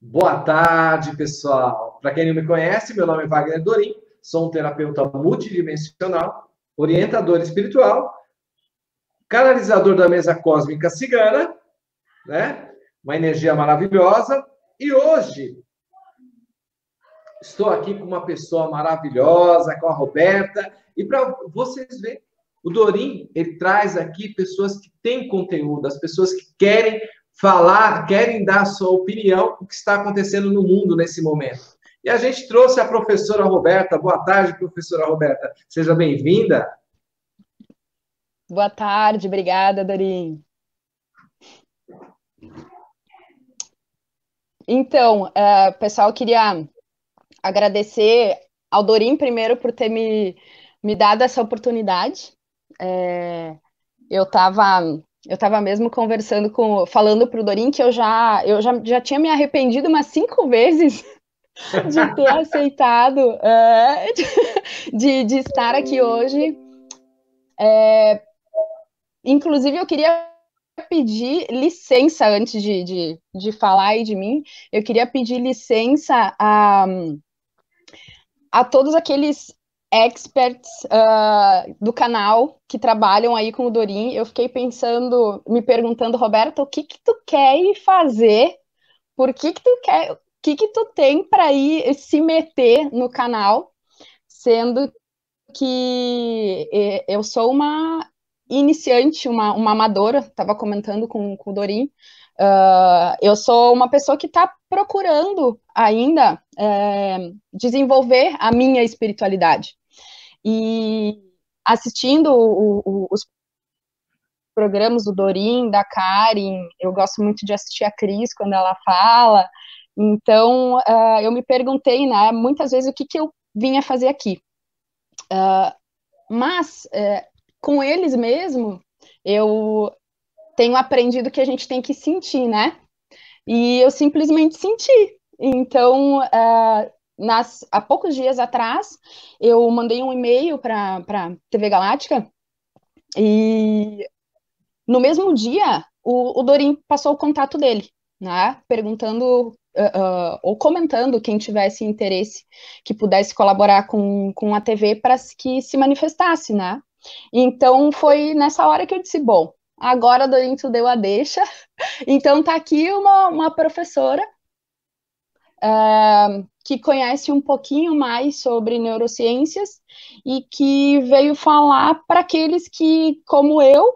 Boa tarde, pessoal. Para quem não me conhece, meu nome é Wagner Dorim, sou um terapeuta multidimensional, orientador espiritual, canalizador da mesa cósmica cigana, né? Uma energia maravilhosa. E hoje estou aqui com uma pessoa maravilhosa, com a Roberta, e para vocês verem, o Dorim, ele traz aqui pessoas que têm conteúdo, as pessoas que querem falar, querem dar sua opinião o que está acontecendo no mundo nesse momento. E a gente trouxe a professora Roberta. Boa tarde, professora Roberta. Seja bem-vinda. Boa tarde, obrigada, Dorim. Então, uh, pessoal, queria agradecer ao Dorim primeiro por ter me, me dado essa oportunidade. É, eu estava eu tava mesmo conversando com, falando para o Dorim que eu já eu já, já tinha me arrependido umas cinco vezes de ter aceitado é, de, de estar aqui hoje. É, inclusive, eu queria pedir licença antes de, de, de falar aí de mim. Eu queria pedir licença a, a todos aqueles experts uh, do canal que trabalham aí com o Dorim. Eu fiquei pensando, me perguntando, Roberto, o que que tu quer ir fazer? Por que que tu quer? O que que tu tem para ir se meter no canal? Sendo que eu sou uma iniciante, uma, uma amadora, estava comentando com, com o Dorim. Uh, eu sou uma pessoa que está procurando ainda é, desenvolver a minha espiritualidade. E assistindo o, o, os programas do Dorim, da Karen, eu gosto muito de assistir a Cris quando ela fala. Então, uh, eu me perguntei, né, muitas vezes, o que, que eu vinha fazer aqui. Uh, mas, uh, com eles mesmo, eu tenho aprendido que a gente tem que sentir, né? E eu simplesmente senti. Então, uh, nas, há poucos dias atrás, eu mandei um e-mail para a TV Galáctica e no mesmo dia o, o Dorim passou o contato dele, né? Perguntando uh, uh, ou comentando quem tivesse interesse que pudesse colaborar com, com a TV para que se manifestasse, né? Então foi nessa hora que eu disse, bom, agora a Dorim tu deu a deixa, então tá aqui uma, uma professora uh, que conhece um pouquinho mais sobre neurociências e que veio falar para aqueles que, como eu,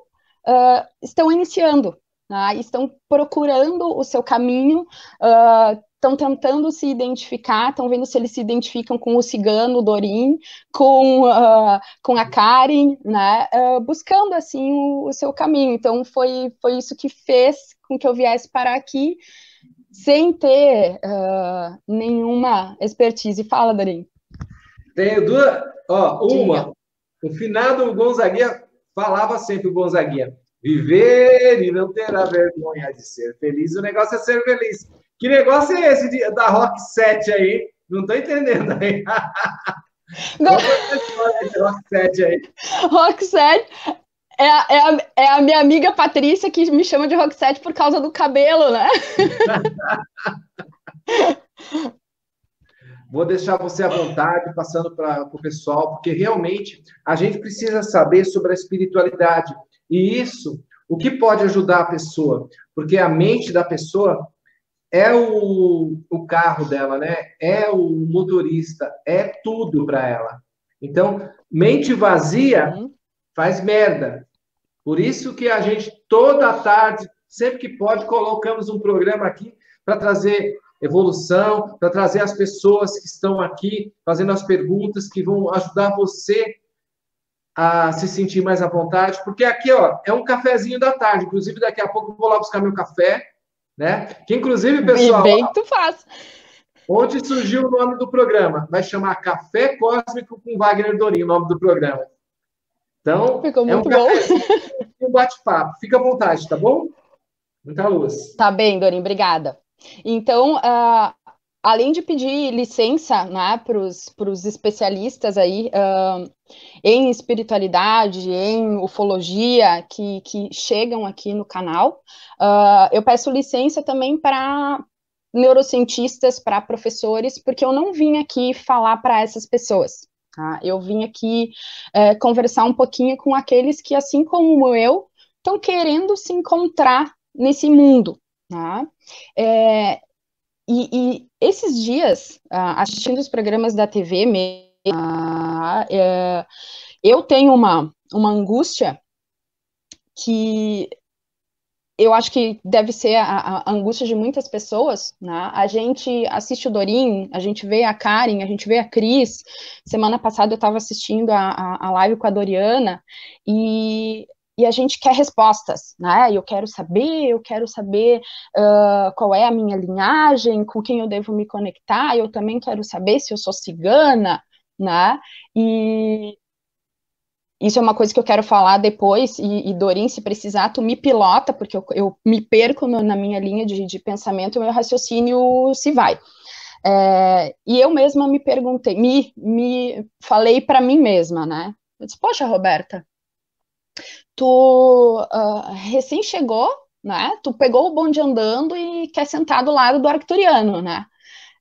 uh, estão iniciando, né, estão procurando o seu caminho, uh, estão tentando se identificar, estão vendo se eles se identificam com o cigano, o Dorim, com, uh, com a Karen, né, uh, buscando, assim, o, o, seu caminho. Então, foi, foi isso que fez com que eu viesse parar aqui, sem ter uh, nenhuma expertise. Fala, Dorim. Tenho duas, ó, uma, Diga. o finado Gonzaguinha falava sempre, o Gonzaguinha, viver e não ter a vergonha de ser feliz, o negócio é ser feliz. Que negócio é esse de, da Rock 7 aí? Não tô entendendo aí. Não. Rock 7 aí. Rock 7 é a, é, a, é a minha amiga Patrícia que me chama de Rock 7 por causa do cabelo, né? Vou deixar você à vontade, passando para o pessoal, porque realmente a gente precisa saber sobre a espiritualidade. E isso, o que pode ajudar a pessoa? Porque a mente da pessoa é o, o carro dela, né? É o motorista, é tudo para ela. Então, mente vazia uhum. faz merda. Por isso que a gente, toda tarde, sempre que pode, colocamos um programa aqui para trazer evolução, para trazer as pessoas que estão aqui fazendo as perguntas que vão ajudar você a se sentir mais à vontade, porque aqui, ó, é um cafezinho da tarde. Inclusive, daqui a pouco eu vou lá buscar meu café né? Que inclusive, pessoal. bem que tu faz. Onde surgiu o nome do programa? Vai chamar Café Cósmico com Wagner Dorim, o nome do programa. Então, Ficou muito é um bom. um bate-papo. Fica à vontade, tá bom? Muita luz. Tá bem, Dorim, obrigada. Então, uh, além de pedir licença né, para os especialistas aí uh, em espiritualidade, em ufologia, que, que chegam aqui no canal, uh, eu peço licença também para neurocientistas, para professores, porque eu não vim aqui falar para essas pessoas. Tá? Eu vim aqui é, conversar um pouquinho com aqueles que, assim como eu, estão querendo se encontrar nesse mundo. Tá? É, e, e, esses dias, ah, assistindo os programas da TV, ah, é, eu tenho uma, uma angústia que eu acho que deve ser a, a, angústia de muitas pessoas, né? A gente assiste o Dorim, a gente vê a Karen, a gente vê a Cris. Semana passada eu estava assistindo a, a, a, live com a Doriana e, e a gente quer respostas, né? Eu quero saber, eu quero saber uh, qual é a minha linhagem, com quem eu devo me conectar. Eu também quero saber se eu sou cigana, né? E, isso é uma coisa que eu quero falar depois, e, e Dorin, se precisar, tu me pilota, porque eu, eu me perco no, na minha linha de, de pensamento, o meu raciocínio se vai. É, e eu mesma me perguntei, me, me falei para mim mesma, né? Eu disse, poxa, Roberta, tu uh, recém chegou, né? Tu pegou o bonde andando e quer sentar do lado do arcturiano, né?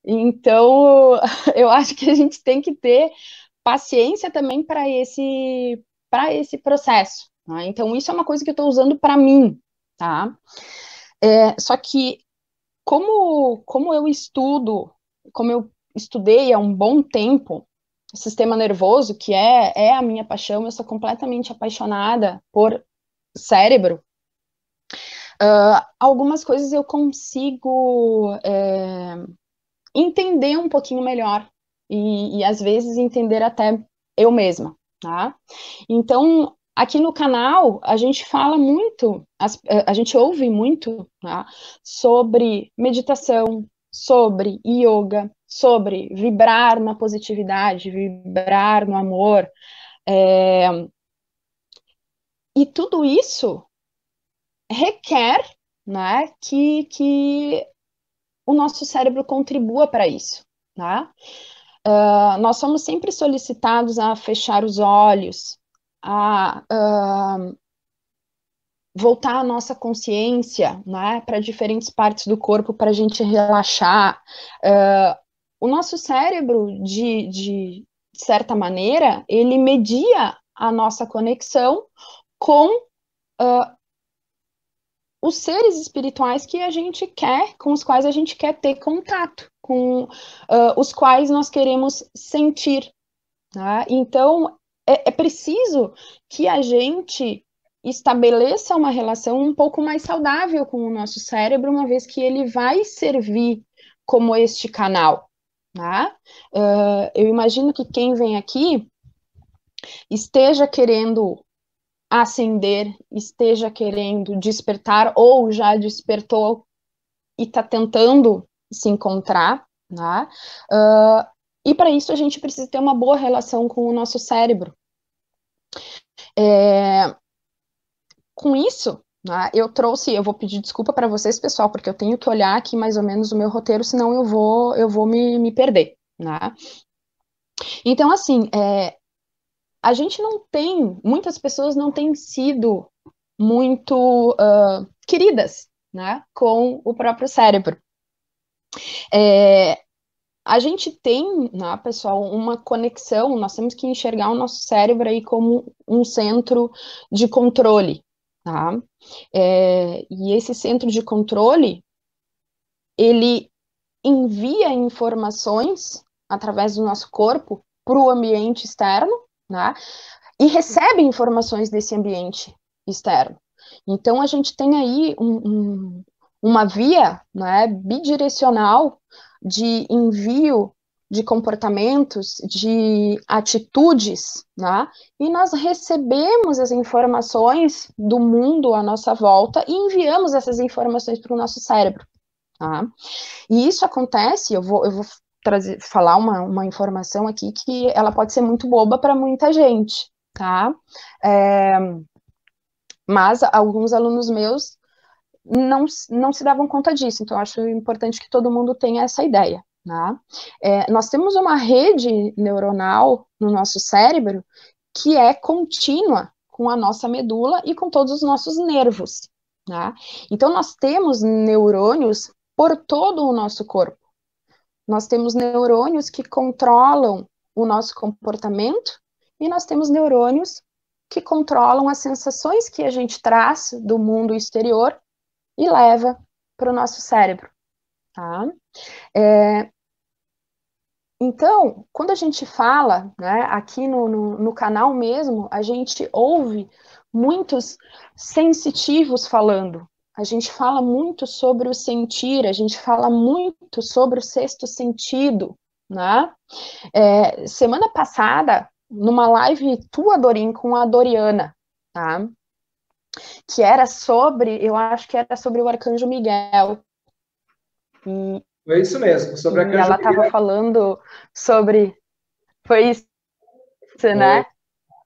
Então, eu acho que a gente tem que ter paciência também para esse para esse processo. Tá? Então, isso é uma coisa que eu estou usando para mim, tá? É, só que, como, como eu estudo, como eu estudei há um bom tempo, sistema nervoso, que é, é a minha paixão, eu sou completamente apaixonada por cérebro, uh, algumas coisas eu consigo é, entender um pouquinho melhor, e, e às vezes entender até eu mesma tá? Então, aqui no canal, a gente fala muito, a gente ouve muito tá? sobre meditação, sobre yoga, sobre vibrar na positividade, vibrar no amor. É... E tudo isso requer né, que, que o nosso cérebro contribua para isso. Tá? Uh, nós somos sempre solicitados a fechar os olhos, a uh, voltar a nossa consciência né, para diferentes partes do corpo para a gente relaxar. Uh, o nosso cérebro, de, de certa maneira, ele media a nossa conexão com uh, os seres espirituais que a gente quer, com os quais a gente quer ter contato, com uh, os quais nós queremos sentir. Tá? Então, é, é preciso que a gente estabeleça uma relação um pouco mais saudável com o nosso cérebro, uma vez que ele vai servir como este canal. Tá? Uh, eu imagino que quem vem aqui esteja querendo acender, esteja querendo despertar ou já despertou e está tentando se encontrar, né? Uh, e para isso a gente precisa ter uma boa relação com o nosso cérebro. É, com isso, né, eu trouxe, eu vou pedir desculpa para vocês, pessoal, porque eu tenho que olhar aqui mais ou menos o meu roteiro, senão eu vou, eu vou me, me perder, né? Então, assim, é, a gente não tem, muitas pessoas não têm sido muito uh, queridas né, com o próprio cérebro. É, a gente tem, né, pessoal, uma conexão, nós temos que enxergar o nosso cérebro aí como um centro de controle, tá? É, e esse centro de controle, ele envia informações através do nosso corpo para o ambiente externo, né? E recebe informações desse ambiente externo. Então a gente tem aí um, um, uma via né, bidirecional de envio de comportamentos, de atitudes, né? E nós recebemos as informações do mundo à nossa volta e enviamos essas informações para o nosso cérebro. Tá? E isso acontece, eu vou, eu vou trazer, falar uma, uma informação aqui que ela pode ser muito boba para muita gente, tá? É, mas alguns alunos meus não, não se davam conta disso, então acho importante que todo mundo tenha essa ideia. Tá? É, nós temos uma rede neuronal no nosso cérebro que é contínua com a nossa medula e com todos os nossos nervos. Tá? Então, nós temos neurônios por todo o nosso corpo. Nós temos neurônios que controlam o nosso comportamento e nós temos neurônios que controlam as sensações que a gente traz do mundo exterior e leva para o nosso cérebro. Tá? É, então, quando a gente fala, né, aqui no, no, no, canal mesmo, a gente ouve muitos sensitivos falando. A gente fala muito sobre o sentir, a gente fala muito sobre o sexto sentido, né? É, semana passada, numa live tua, Dorim, com a Doriana, tá? Que era sobre, eu acho que era sobre o Arcanjo Miguel. E, Foi isso mesmo, sobre o Arcanjo ela estava falando sobre. Foi isso, né?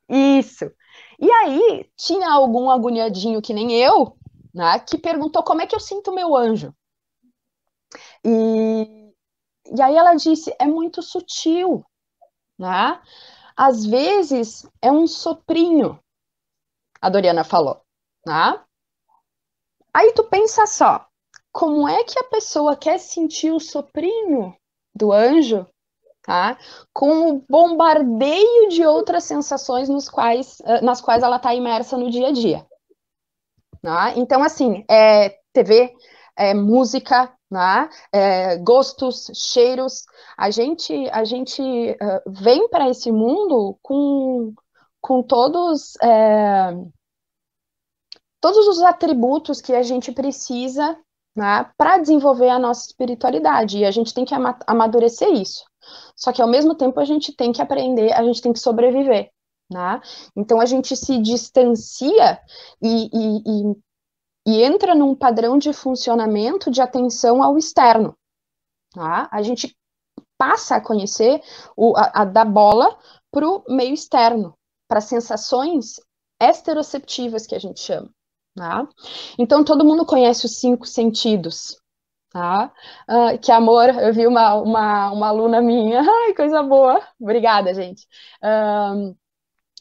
Isso. E aí, tinha algum agoniadinho que nem eu, né, que perguntou como é que eu sinto meu anjo. E, e aí ela disse, é muito sutil, né? Às vezes é um soprinho, a Doriana falou, né? Aí tu pensa só, como é que a pessoa quer sentir o soprinho do anjo tá? Com o bombardeio de outras sensações nos quais, eh, nas quais ela está imersa no dia a dia. Tá? Então, assim, é TV, é música, né? É, gostos, cheiros. A gente, a gente uh, vem para esse mundo com, com todos, é, todos os atributos que a gente precisa né, para desenvolver a nossa espiritualidade. E a gente tem que amadurecer isso. Só que ao mesmo tempo a gente tem que aprender, a gente tem que sobreviver. Né? Então a gente se distancia e, e, e, e, entra num padrão de funcionamento de atenção ao externo. Tá? A gente passa a conhecer o, a, a da bola para o meio externo, para sensações esteroceptivas que a gente chama. Tá? Então todo mundo conhece os cinco sentidos, Tá? Uh, que amor, eu vi uma, uma, uma aluna minha, ai, coisa boa, obrigada, gente. Uh,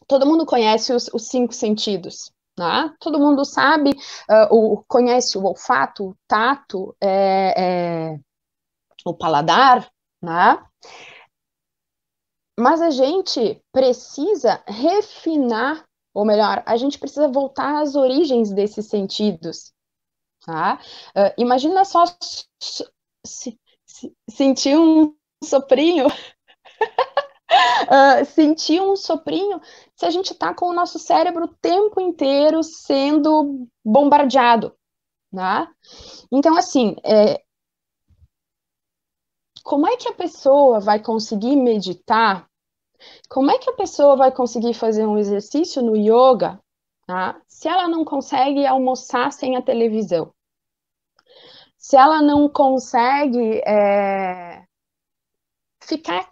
todo mundo conhece os, os cinco sentidos, tá? Todo mundo sabe, uh, o, conhece o olfato, o tato, é, é, o paladar, né? Mas a gente precisa refinar, ou melhor, a gente precisa voltar às origens desses sentidos, Tá? Uh, imagina só se, se, sentir um soprinho. uh, sentir um soprinho se a gente está com o nosso cérebro o tempo inteiro sendo bombardeado. Né? Então, assim, é, como é que a pessoa vai conseguir meditar? Como é que a pessoa vai conseguir fazer um exercício no yoga tá? se ela não consegue almoçar sem a televisão? Se ela não consegue é, ficar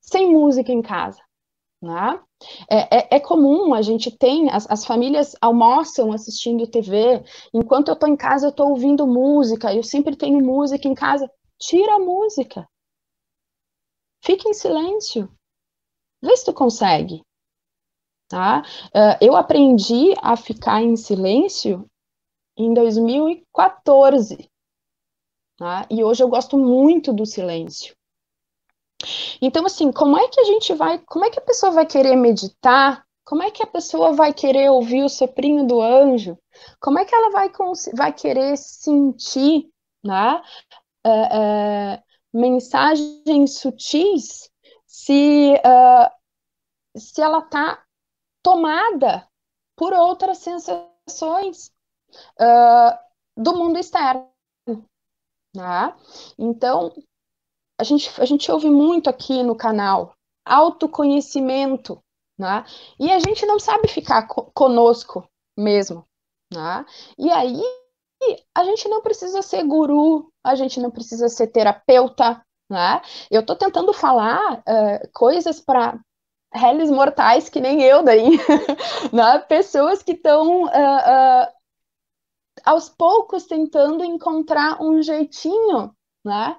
sem música em casa, né? É, é, é, comum, a gente tem, as, as, famílias almoçam assistindo TV, enquanto eu estou em casa eu estou ouvindo música, eu sempre tenho música em casa. Tira a música. Fique em silêncio. Vê se tu consegue. Tá? Uh, eu aprendi a ficar em silêncio em 2014. Tá? E hoje eu gosto muito do silêncio. Então, assim, como é que a gente vai, como é que a pessoa vai querer meditar? Como é que a pessoa vai querer ouvir o soprinho do anjo? Como é que ela vai, vai querer sentir né, é, é, mensagens sutis se, uh, se ela está tomada por outras sensações uh, do mundo externo. Né? Então, a gente, a gente ouve muito aqui no canal autoconhecimento, né? E a gente não sabe ficar co conosco mesmo, né? E aí a gente não precisa ser guru, a gente não precisa ser terapeuta, né? Eu estou tentando falar uh, coisas para réis mortais que nem eu daí, né? Pessoas que estão uh, uh, aos poucos tentando encontrar um jeitinho, né?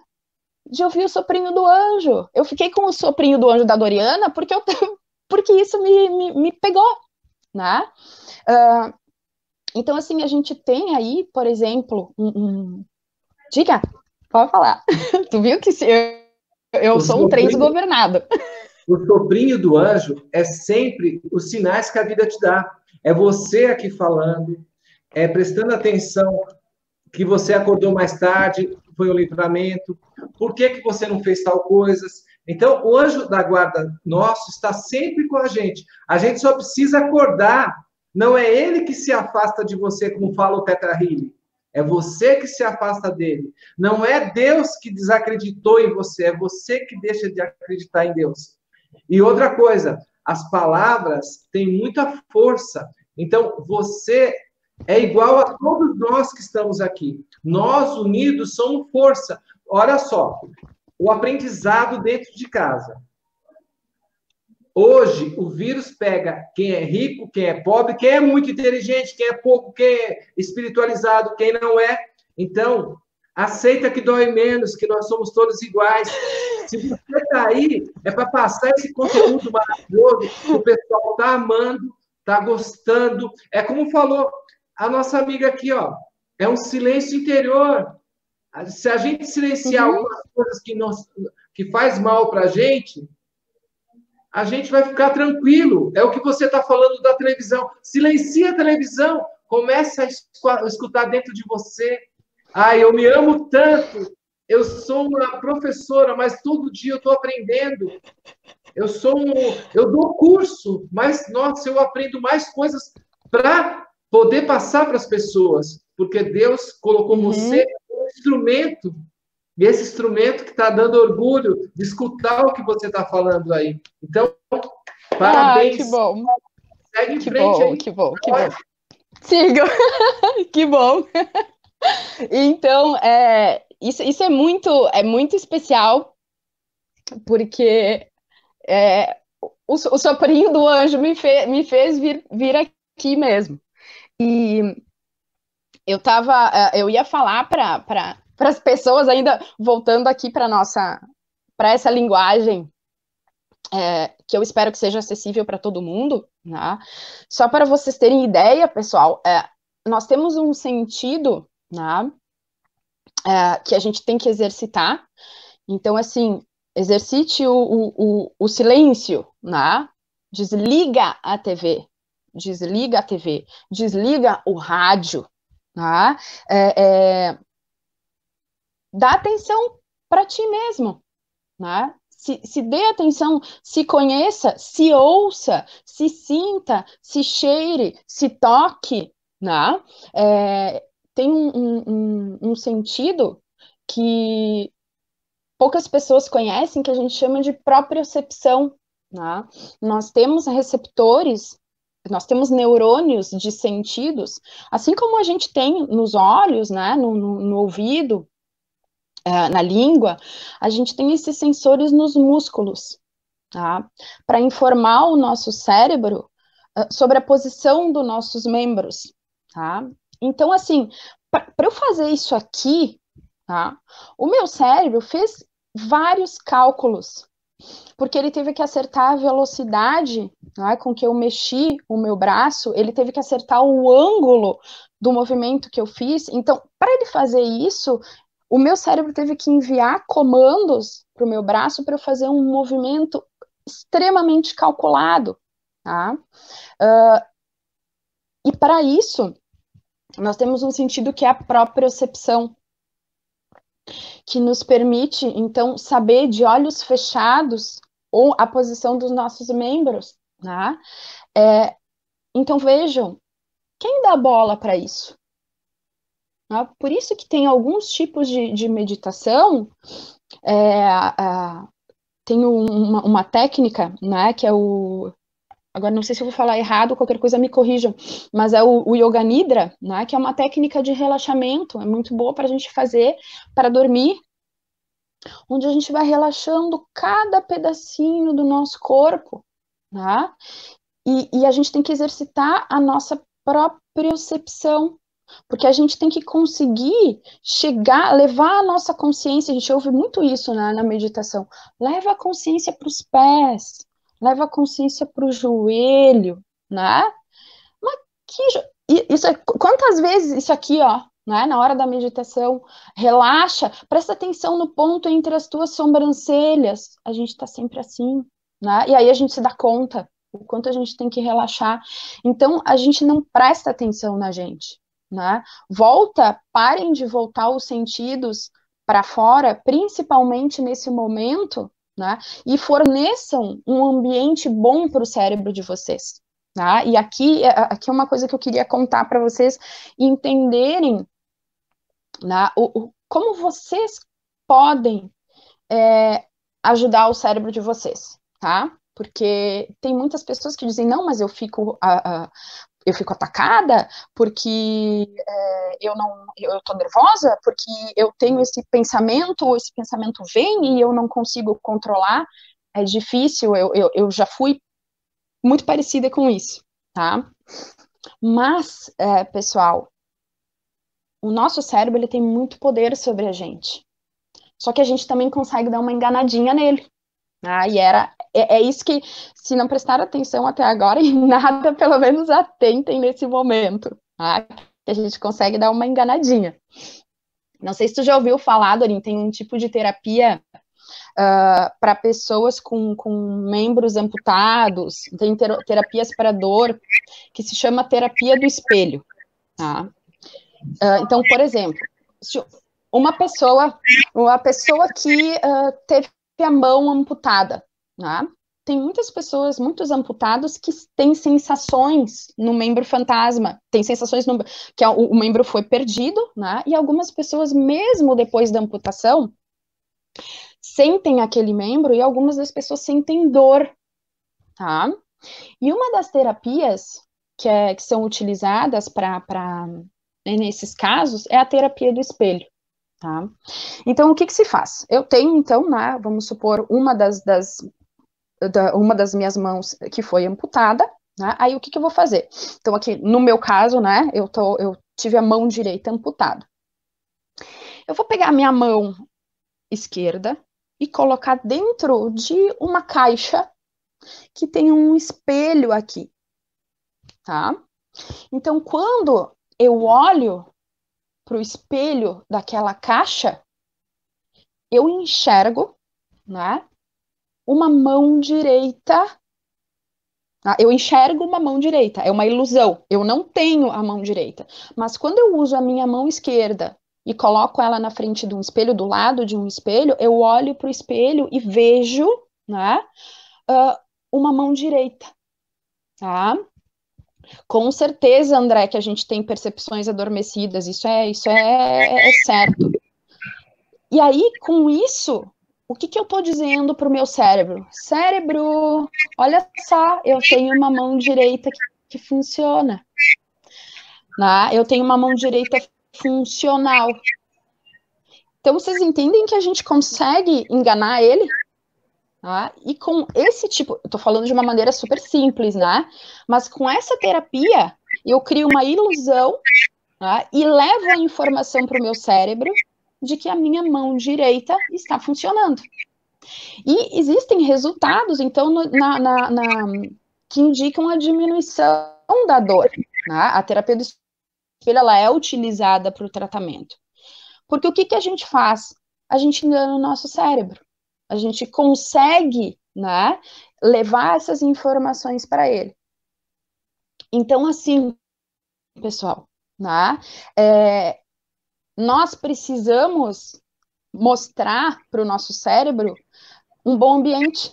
de ouvir o soprinho do anjo. Eu fiquei com o soprinho do anjo da Doriana porque, eu, porque isso me, me, me pegou, né? Uh, então, assim, a gente tem aí, por exemplo, um, um... Diga! Pode falar. Tu viu que se eu, eu sou um trem desgovernado. O soprinho do anjo é sempre os sinais que a vida te dá. É você aqui falando, é prestando atenção que você acordou mais tarde, foi o livramento, por que, que você não fez tal coisas. Então, o anjo da guarda nosso está sempre com a gente. A gente só precisa acordar. Não é ele que se afasta de você, como fala o Petra Healy. É você que se afasta dele. Não é Deus que desacreditou em você, é você que deixa de acreditar em Deus. E outra coisa, as palavras têm muita força. Então, você é igual a todos nós que estamos aqui. Nós unidos somos força. Olha só, o aprendizado dentro de casa. Hoje, o vírus pega quem é rico, quem é pobre, quem é muito inteligente, quem é pouco, quem é espiritualizado, quem não é. Então, aceita que dói menos, que nós somos todos iguais. Se você está aí, é para passar esse conteúdo maravilhoso que o pessoal está amando, está gostando. É como falou a nossa amiga aqui, ó. É um silêncio interior. Se a gente silenciar uhum. algumas coisas que, nos, que faz mal para a gente, a gente vai ficar tranquilo. É o que você está falando da televisão. Silencia a televisão, começa a escutar dentro de você. Ah, eu me amo tanto. Eu sou uma professora, mas todo dia eu estou aprendendo. Eu sou um, eu dou curso, mas nossa, eu aprendo mais coisas para poder passar para as pessoas, porque Deus colocou uhum. você como instrumento e esse instrumento que está dando orgulho de escutar o que você está falando aí. Então, parabéns. Ah, que bom. Segue em que frente bom, aí. Que bom, que bom. Siga. que bom. Então, é, isso, isso é muito, é muito especial, porque é, o, o soprinho do anjo me, fe, me fez vir, vir aqui mesmo. E eu tava, é, eu ia falar para para as pessoas ainda voltando aqui para nossa para essa linguagem é, que eu espero que seja acessível para todo mundo, né? Só para vocês terem ideia, pessoal, é, nós temos um sentido, né? É, que a gente tem que exercitar. Então, assim, exercite o, o, o, o silêncio, né? Desliga a TV, desliga a TV, desliga o rádio, né? É, é, dá atenção para ti mesmo, né? Se, se dê atenção, se conheça, se ouça, se sinta, se cheire, se toque, né? É, tem um, um, um sentido que poucas pessoas conhecem, que a gente chama de propriocepção. Né? Nós temos receptores, nós temos neurônios de sentidos, assim como a gente tem nos olhos, né, no, no, no ouvido, uh, na língua, a gente tem esses sensores nos músculos, tá? Para informar o nosso cérebro uh, sobre a posição dos nossos membros, tá? Então, assim, para eu fazer isso aqui, tá? O meu cérebro fez vários cálculos, porque ele teve que acertar a velocidade né, com que eu mexi o meu braço, ele teve que acertar o ângulo do movimento que eu fiz. Então, para ele fazer isso, o meu cérebro teve que enviar comandos para o meu braço para eu fazer um movimento extremamente calculado. Tá? Uh, e para isso, nós temos um sentido que é a propriocepção, que nos permite, então, saber de olhos fechados ou a posição dos nossos membros. Tá? É, então, vejam, quem dá bola para isso? Né? Por isso que tem alguns tipos de, de meditação, é, a, tem uma, uma, técnica, né, que é o... Agora, não sei se eu vou falar errado, qualquer coisa me corrijam, mas é o, o Yoga Nidra, né, que é uma técnica de relaxamento, é muito boa para a gente fazer para dormir, onde a gente vai relaxando cada pedacinho do nosso corpo, né? E, e a gente tem que exercitar a nossa propriocepção, porque a gente tem que conseguir chegar, levar a nossa consciência, a gente ouve muito isso né, na meditação, leva a consciência para os pés, leva a consciência para o joelho, né? Mas que, isso é, quantas vezes isso aqui, ó, né, na hora da meditação, relaxa, presta atenção no ponto entre as tuas sobrancelhas. A gente está sempre assim, né? E aí a gente se dá conta o quanto a gente tem que relaxar. Então a gente não presta atenção na gente, né? Volta, parem de voltar os sentidos para fora, principalmente nesse momento, né? E forneçam um ambiente bom para o cérebro de vocês. Tá? E aqui, aqui é uma coisa que eu queria contar para vocês entenderem né, o, o, como vocês podem é, ajudar o cérebro de vocês, tá? Porque tem muitas pessoas que dizem, não, mas eu fico, uh, uh, eu fico atacada porque é, eu não, eu tô nervosa, porque eu tenho esse pensamento, esse pensamento vem e eu não consigo controlar, é difícil, eu, eu, eu já fui muito parecida com isso, tá? Mas, é, pessoal, o nosso cérebro ele tem muito poder sobre a gente. Só que a gente também consegue dar uma enganadinha nele. Ah, e era é, é, isso que, se não prestar atenção até agora em nada, pelo menos atentem nesse momento. Tá? Que a gente consegue dar uma enganadinha. Não sei se tu já ouviu falar, Dorin, tem um tipo de terapia uh, ah, para pessoas com, com membros amputados, tem ter, terapias para dor, que se chama terapia do espelho. Tá? Uh, então, por exemplo, uma pessoa, uma pessoa que uh, teve a mão amputada, né? Tem muitas pessoas, muitos amputados, que têm sensações no membro fantasma, tem sensações no, que o, o membro foi perdido, né? E algumas pessoas, mesmo depois da amputação, sentem aquele membro e algumas das pessoas sentem dor, tá? E uma das terapias que, é, que são utilizadas para né, nesses casos é a terapia do espelho. Tá? Então, o que, que se faz? Eu tenho, então, né, vamos supor, uma das, das da, uma das minhas mãos que foi amputada, né, aí o que, que eu vou fazer? Então, aqui, no meu caso, né, eu, tô, eu tive a mão direita amputada. Eu vou pegar a minha mão esquerda e colocar dentro de uma caixa que tem um espelho aqui, tá? Então, quando eu olho para o espelho daquela caixa, eu enxergo, né? Uma mão direita. Tá? Eu enxergo uma mão direita, é uma ilusão. Eu não tenho a mão direita. Mas quando eu uso a minha mão esquerda e coloco ela na frente de um espelho, do lado de um espelho, eu olho para o espelho e vejo, né, uh, uma mão direita, tá? Com certeza, André, que a gente tem percepções adormecidas, isso é, isso é, é certo. E aí, com isso, o que, que eu estou dizendo para o meu cérebro? Cérebro, olha só, eu tenho uma mão direita que, que funciona. Né? Eu tenho uma mão direita funcional. Então, vocês entendem que a gente consegue enganar ele? Tá? E com esse tipo, tô falando de uma maneira super simples, né? Mas com essa terapia, eu crio uma ilusão tá? e levo a informação para o meu cérebro de que a minha mão direita está funcionando. E existem resultados, então, na, na, na, que indicam a diminuição da dor. Né? A terapia do espelho ela é utilizada para o tratamento. Porque o que, que a gente faz? A gente engana o nosso cérebro a gente consegue, né, levar essas informações para ele. Então, assim, pessoal, né, é, nós precisamos mostrar para o nosso cérebro um bom ambiente.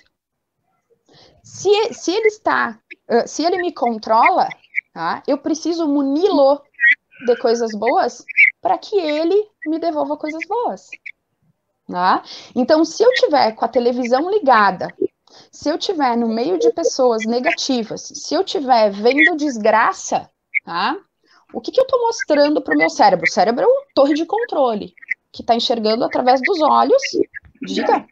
Se, se ele está, se ele me controla, tá, eu preciso muni-lo de coisas boas para que ele me devolva coisas boas. Tá? Então, se eu tiver com a televisão ligada, se eu tiver no meio de pessoas negativas, se eu tiver vendo desgraça, tá? O que, que eu estou mostrando para o meu cérebro? O cérebro é uma torre de controle, que está enxergando através dos olhos. Diga.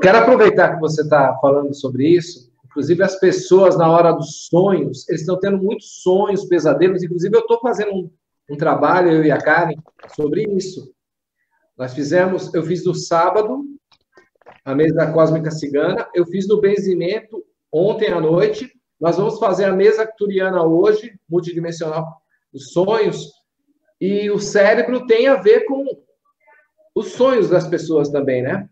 Quero aproveitar que você está falando sobre isso. Inclusive, as pessoas, na hora dos sonhos, eles estão tendo muitos sonhos, pesadelos. Inclusive, eu estou fazendo um, um trabalho, eu e a Karen, sobre isso nós fizemos, eu fiz no sábado, a mesa cósmica cigana, eu fiz no benzimento ontem à noite, nós vamos fazer a mesa acturiana hoje, multidimensional dos sonhos, e o cérebro tem a ver com os sonhos das pessoas também, né?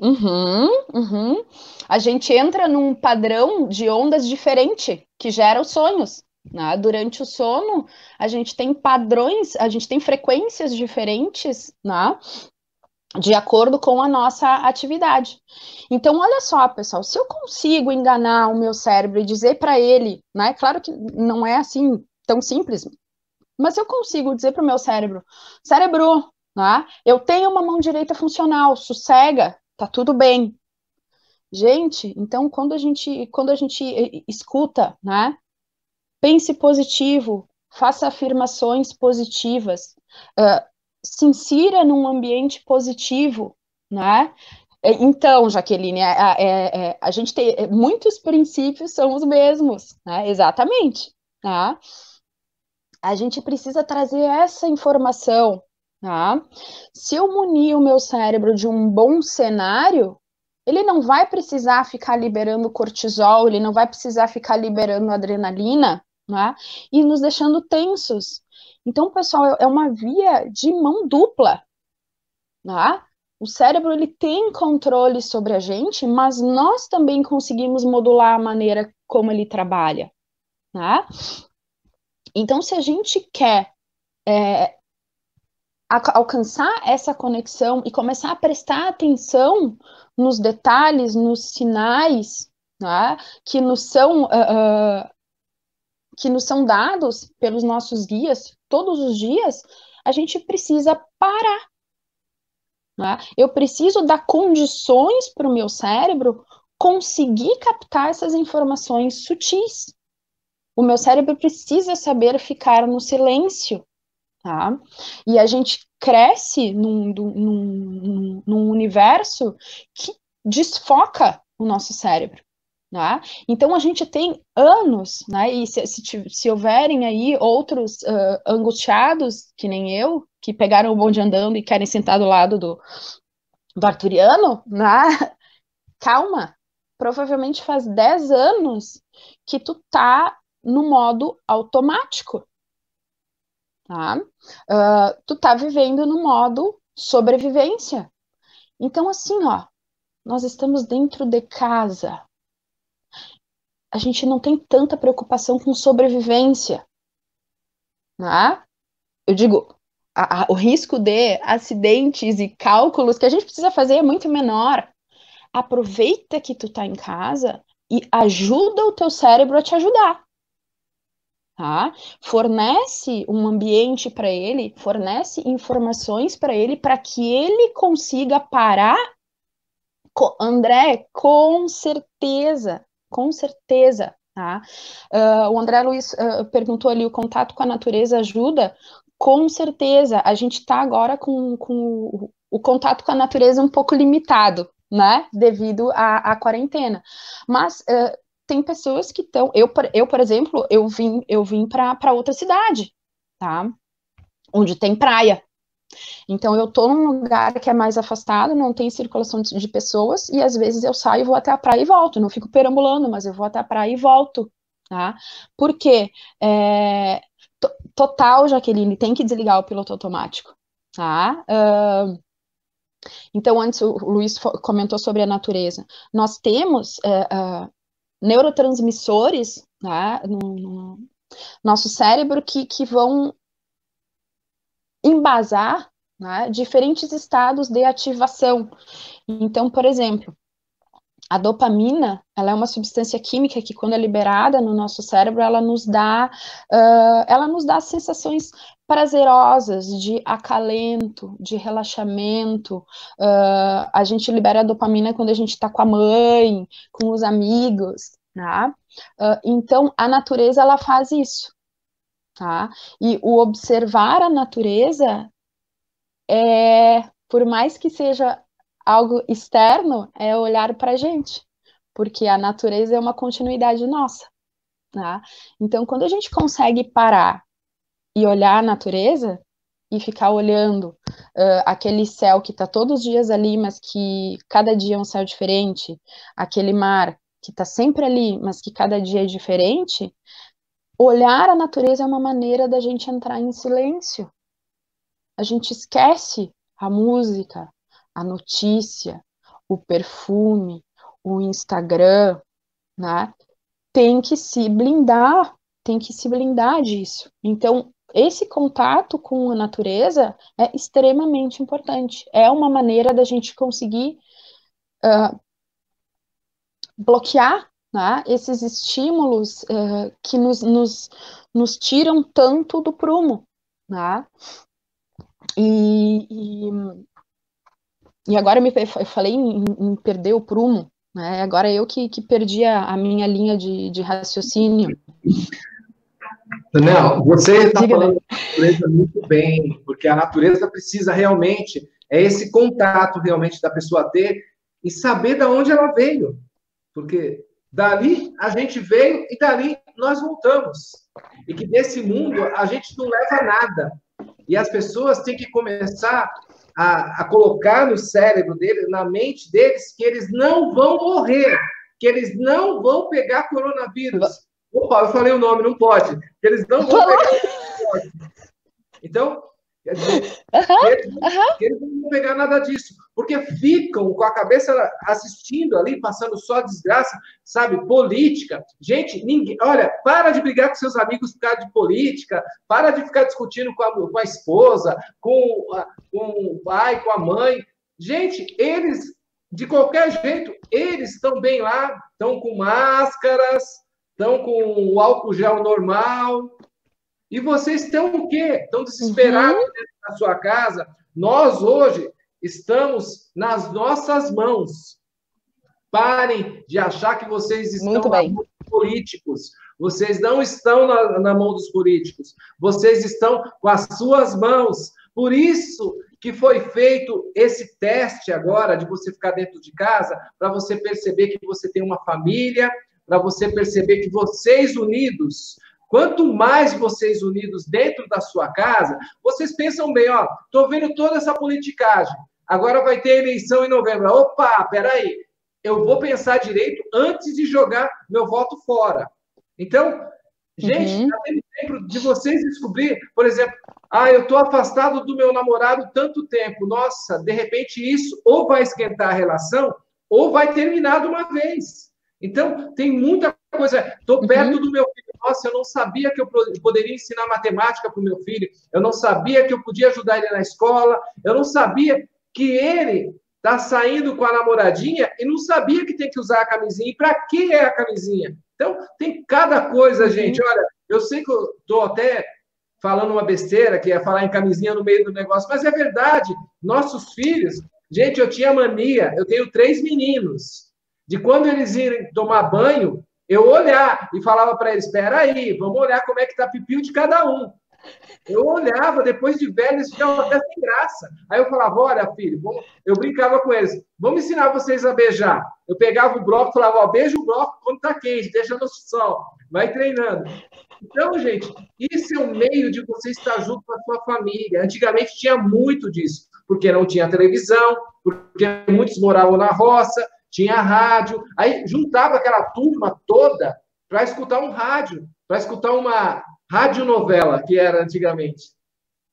Uhum, uhum. A gente entra num padrão de ondas diferente que gera os sonhos. Né? Durante o sono, a gente tem padrões, a gente tem frequências diferentes, né? De acordo com a nossa atividade. Então, olha só, pessoal, se eu consigo enganar o meu cérebro e dizer para ele, né? Claro que não é assim tão simples, mas eu consigo dizer para o meu cérebro, cérebro, né? Eu tenho uma mão direita funcional, sossega, tá tudo bem. Gente, então quando a gente quando a gente escuta, né? Pense positivo, faça afirmações positivas, uh, se insira num ambiente positivo, né? É, então, Jaqueline, é, é, é, a gente tem muitos princípios são os mesmos, né? Exatamente, tá? A gente precisa trazer essa informação, tá? Se eu munir o meu cérebro de um bom cenário, ele não vai precisar ficar liberando cortisol, ele não vai precisar ficar liberando adrenalina, né? E nos deixando tensos. Então, pessoal, é uma via de mão dupla, né? O cérebro ele tem controle sobre a gente, mas nós também conseguimos modular a maneira como ele trabalha, né? Então, se a gente quer é, alcançar essa conexão e começar a prestar atenção nos detalhes, nos sinais, né, que nos são uh, uh, que nos são dados pelos nossos guias todos os dias, a gente precisa parar. Né? Eu preciso dar condições para o meu cérebro conseguir captar essas informações sutis. O meu cérebro precisa saber ficar no silêncio. Tá? E a gente cresce num, num, num universo que desfoca o nosso cérebro. Né? Então a gente tem anos, né? E se, se, se houverem aí outros uh, angustiados, que nem eu, que pegaram o bonde andando e querem sentar do lado do, do Arturiano, né? calma, provavelmente faz 10 anos que tu tá no modo automático. Tá? Uh, tu tá vivendo no modo sobrevivência. Então, assim, ó, nós estamos dentro de casa, a gente não tem tanta preocupação com sobrevivência. Né? Eu digo, a, a, o risco de acidentes e cálculos que a gente precisa fazer é muito menor. Aproveita que tu tá em casa e ajuda o teu cérebro a te ajudar. Tá? Fornece um ambiente para ele, fornece informações para ele para que ele consiga parar. André, com certeza, com certeza, tá? Uh, o André Luiz uh, perguntou ali, o contato com a natureza ajuda? Com certeza, a gente está agora com, com o, o contato com a natureza um pouco limitado, né, devido à, quarentena. Mas uh, tem pessoas que estão, eu, eu, por exemplo, eu vim, eu vim para outra cidade, tá, onde tem praia, então eu tô num lugar que é mais afastado, não tem circulação de, de pessoas, e às vezes eu saio, vou até a praia e volto, não fico perambulando, mas eu vou até a praia e volto, tá? Porque é, total, Jaqueline, tem que desligar o piloto automático, tá? Uh, então, antes o Luiz comentou sobre a natureza. Nós temos uh, neurotransmissores né, no, no, nosso cérebro que, que vão embasar né, diferentes estados de ativação. Então, por exemplo, a dopamina, ela é uma substância química que, quando é liberada no nosso cérebro, ela nos dá, uh, ela nos dá sensações prazerosas de acalento, de relaxamento. Uh, a gente libera a dopamina quando a gente está com a mãe, com os amigos, né? Uh, então, a natureza, ela faz isso tá? E o observar a natureza é, por mais que seja algo externo, é olhar para a gente, porque a natureza é uma continuidade nossa, tá? Então, quando a gente consegue parar e olhar a natureza e ficar olhando uh, aquele céu que está todos os dias ali, mas que cada dia é um céu diferente, aquele mar que está sempre ali, mas que cada dia é diferente, olhar a natureza é uma maneira da gente entrar em silêncio. A gente esquece a música, a notícia, o perfume, o Instagram, né? Tem que se blindar, tem que se blindar disso. Então, esse contato com a natureza é extremamente importante. É uma maneira da gente conseguir uh, bloquear né, esses estímulos uh, que nos, nos, nos, tiram tanto do prumo. Né? E, e, e agora eu, me, eu falei em, em, perder o prumo, né? agora eu que, que perdi a, a minha linha de, de raciocínio. Daniel, você está falando da natureza muito bem, porque a natureza precisa realmente, é esse contato realmente da pessoa ter e saber de onde ela veio. Porque dali a gente veio e dali nós voltamos. E que desse mundo a gente não leva nada. E as pessoas têm que começar a, a colocar no cérebro deles, na mente deles, que eles não vão morrer, que eles não vão pegar coronavírus. Opa, eu falei o nome, não pode. Que eles não vão pegar. Então, quer dizer, uhum, eles, uhum. eles, não vão pegar nada disso, porque ficam com a cabeça assistindo ali, passando só desgraça, sabe, política. Gente, ninguém, olha, para de brigar com seus amigos por causa de política, para de ficar discutindo com a, com a esposa, com, a, com o pai, com a mãe. Gente, eles, de qualquer jeito, eles estão bem lá, estão com máscaras, estão com o álcool gel normal. E vocês estão o quê? Estão desesperados uhum. dentro da sua casa. Nós, hoje, estamos nas nossas mãos. Parem de achar que vocês estão Muito na mão dos políticos. Vocês não estão na, na mão dos políticos. Vocês estão com as suas mãos. Por isso que foi feito esse teste agora de você ficar dentro de casa, para você perceber que você tem uma família, para você perceber que vocês unidos, quanto mais vocês unidos dentro da sua casa, vocês pensam bem, ó, tô vendo toda essa politicagem. Agora vai ter eleição em novembro. Opa, peraí. Eu vou pensar direito antes de jogar meu voto fora. Então, gente, uhum. tá tendo tempo de vocês descobrir, por exemplo, ah, eu estou afastado do meu namorado tanto tempo. Nossa, de repente isso ou vai esquentar a relação ou vai terminar de uma vez. Então, tem muita coisa. Estou uhum. perto do meu filho. Nossa, eu não sabia que eu poderia ensinar matemática para o meu filho. Eu não sabia que eu podia ajudar ele na escola. Eu não sabia que ele está saindo com a namoradinha e não sabia que tem que usar a camisinha. E para que é a camisinha? Então, tem cada coisa, uhum. gente. Olha, eu sei que eu estou até falando uma besteira, que é falar em camisinha no meio do negócio, mas é verdade. Nossos filhos, gente, eu tinha mania, eu tenho três meninos de quando eles irem tomar banho, eu olhar e falava para eles: espera aí, vamos olhar como é que está pipiu de cada um. Eu olhava, depois de velho, eles ficavam até sem graça. Aí eu falava: olha, filho, vamos... eu brincava com eles: vamos ensinar vocês a beijar. Eu pegava o bloco e falava: ó, beija o bloco quando está quente, deixa no sol, vai treinando. Então, gente, isso é o meio de você estar junto com a sua família. Antigamente tinha muito disso, porque não tinha televisão, porque muitos moravam na roça, tinha rádio, aí juntava aquela turma toda para escutar um rádio, para escutar uma radionovela que era antigamente.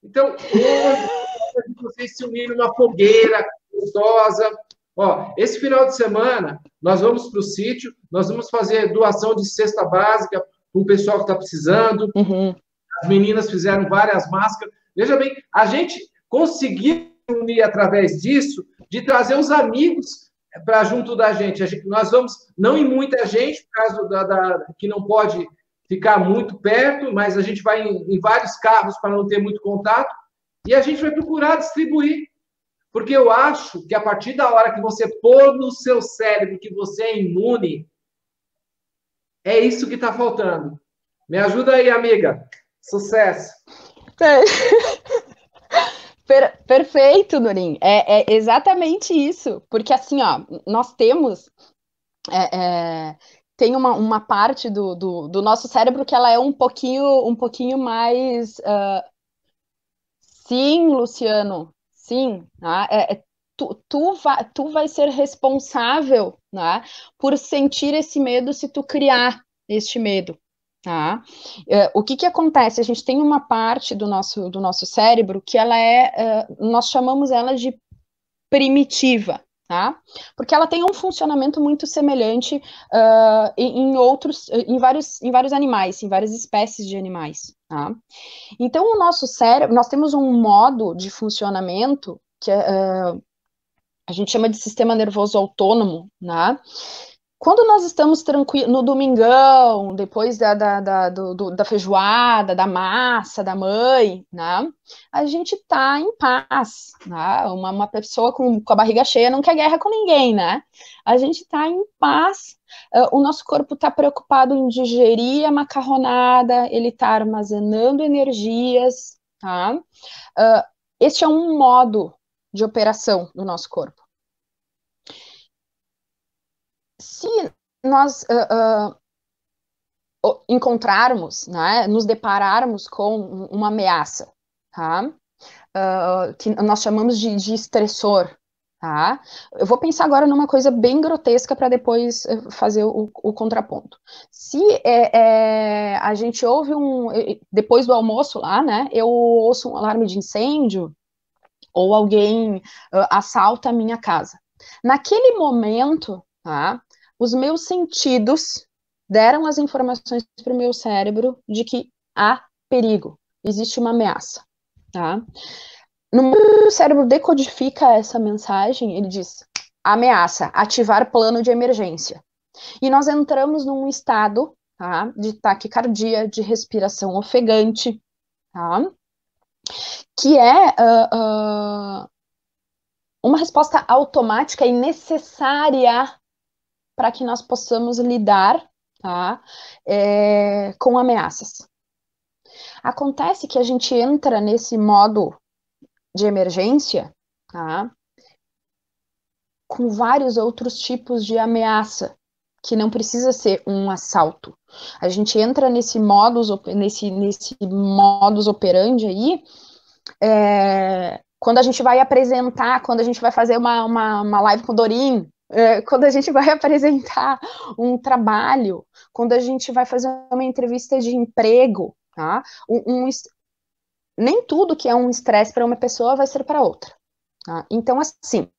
Então, hoje, vocês se unirem numa fogueira gostosa. Ó, esse final de semana, nós vamos para o sítio, nós vamos fazer doação de cesta básica para o pessoal que está precisando. Uhum. As meninas fizeram várias máscaras. Veja bem, a gente conseguiu unir através disso, de trazer os amigos para junto da gente. gente. Nós vamos, não em muita gente, por causa da, da, que não pode ficar muito perto, mas a gente vai em, em vários carros para não ter muito contato, e a gente vai procurar distribuir. Porque eu acho que a partir da hora que você pôr no seu cérebro que você é imune, é isso que está faltando. Me ajuda aí, amiga. Sucesso. É. Per perfeito, Dorim. É, é, exatamente isso. Porque assim, ó, nós temos. É, é, tem uma, uma parte do, do, do, nosso cérebro que ela é um pouquinho, um pouquinho mais. Uh, sim, Luciano, sim. Né? É, tu, tu, vai, tu vai ser responsável né, por sentir esse medo se tu criar este medo. Tá? Uh, o que, que acontece? A gente tem uma parte do nosso, do nosso cérebro que ela é, uh, nós chamamos ela de primitiva, tá? Porque ela tem um funcionamento muito semelhante uh, em, outros, em vários, em vários animais, em várias espécies de animais, tá? Então, o nosso cérebro, nós temos um modo de funcionamento que a gente chama de sistema nervoso autônomo, né? Quando nós estamos tranquilos, no domingão, depois da, da, da, do, da feijoada, da massa, da mãe, né? A gente tá em paz, né? Uma, uma pessoa com, com a barriga cheia não quer guerra com ninguém, né? A gente tá em paz, uh, o nosso corpo tá preocupado em digerir a macarronada, ele tá armazenando energias, tá? Uh, este é um modo de operação do nosso corpo. Se nós uh, uh, encontrarmos, né, nos depararmos com uma ameaça, tá? Uh, que nós chamamos de, de estressor, tá? Eu vou pensar agora numa coisa bem grotesca para depois eh, fazer o, o contraponto. Se é, é, a gente ouve um, depois do almoço lá, né, eu ouço um alarme de incêndio ou alguém assalta a minha casa. Naquele momento, tá? Os meus sentidos deram as informações para o meu cérebro de que há perigo, existe uma ameaça, tá? No meu cérebro decodifica essa mensagem, ele diz: ameaça, ativar plano de emergência. E nós entramos num estado tá, de taquicardia, de respiração ofegante, tá? que é uh, uh, uma resposta automática e necessária para que nós possamos lidar tá, é, com ameaças. Acontece que a gente entra nesse modo de emergência tá, com vários outros tipos de ameaça, que não precisa ser um assalto. A gente entra nesse modus, nesse, nesse modus operandi aí, é, quando a gente vai apresentar, quando a gente vai fazer uma, uma, uma live com o Dorim, quando a gente vai apresentar um trabalho, quando a gente vai fazer uma entrevista de emprego, tá? Um, um, nem tudo que é um estresse para uma pessoa vai ser para outra. Tá? Então, assim,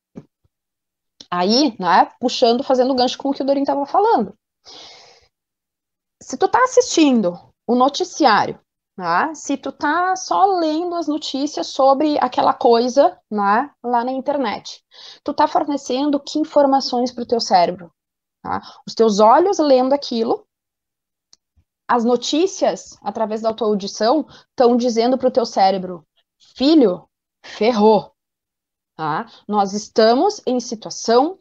aí, né, puxando, fazendo gancho com o que o Dorin estava falando. Se tu tá assistindo o noticiário né? Se tu tá só lendo as notícias sobre aquela coisa, né, lá na internet, tu tá fornecendo que informações para o teu cérebro? Tá? Os teus olhos lendo aquilo, as notícias através da tua audição estão dizendo para o teu cérebro, filho, ferrou. Tá? Nós estamos em situação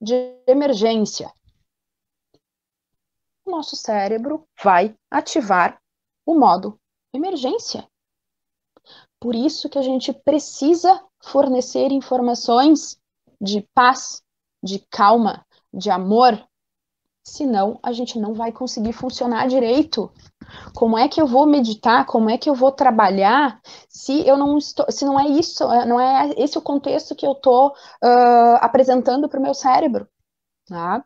de emergência. Nosso cérebro vai ativar o modo emergência. Por isso que a gente precisa fornecer informações de paz, de calma, de amor, senão a gente não vai conseguir funcionar direito. Como é que eu vou meditar? Como é que eu vou trabalhar se eu não estou, se não é isso, não é esse o contexto que eu estou uh, apresentando para o meu cérebro? Tá?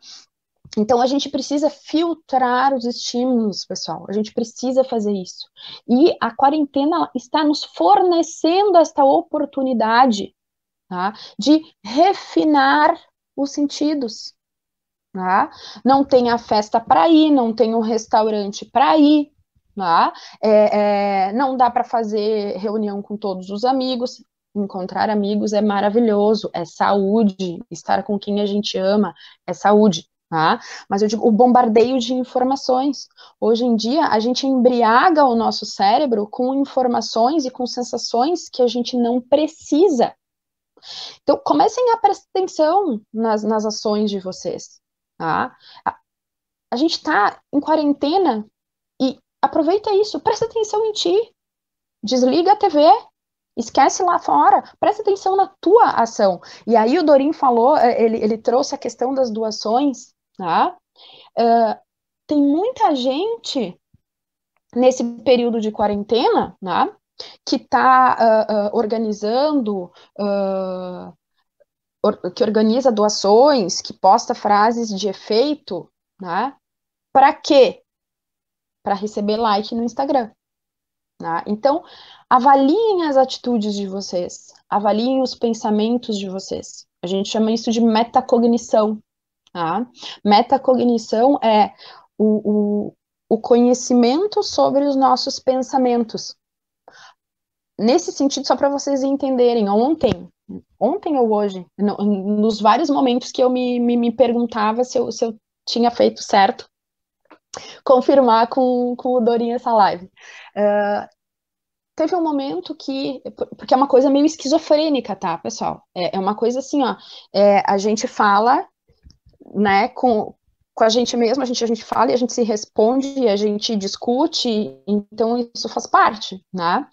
Então, a gente precisa filtrar os estímulos, pessoal. A gente precisa fazer isso. E a quarentena está nos fornecendo esta oportunidade tá? de refinar os sentidos. Tá? Não tem a festa para ir, não tem um restaurante para ir, tá? é, é, não dá para fazer reunião com todos os amigos. Encontrar amigos é maravilhoso, é saúde. Estar com quem a gente ama é saúde. Tá? Mas eu digo o bombardeio de informações. Hoje em dia, a gente embriaga o nosso cérebro com informações e com sensações que a gente não precisa. Então, comecem a prestar atenção nas, nas ações de vocês. Tá? A, a gente está em quarentena e aproveita isso, presta atenção em ti. Desliga a TV, Esquece lá fora, presta atenção na tua ação. E aí o Dorim falou, eh, ele, ele trouxe a questão das doações, Tá? Uh, tem muita gente nesse período de quarentena, né, que está uh, uh, organizando, uh, or, que organiza doações, que posta frases de efeito, né, para quê? para receber like no Instagram. Tá? Então, avaliem as atitudes de vocês, avaliem os pensamentos de vocês. A gente chama isso de metacognição. Tá? Metacognição é o, o, o conhecimento sobre os nossos pensamentos. Nesse sentido, só para vocês entenderem, ontem, ontem ou hoje, no, nos vários momentos que eu me, me, me perguntava se eu, se eu tinha feito certo, confirmar com, com o Dorinha essa live. Uh, teve um momento que, porque é uma coisa meio esquizofrênica, tá, pessoal? É, é uma coisa assim, ó, é, a gente fala, né, com, com a gente mesmo, a gente, a gente fala e a gente se responde, a gente discute, então isso faz parte, né?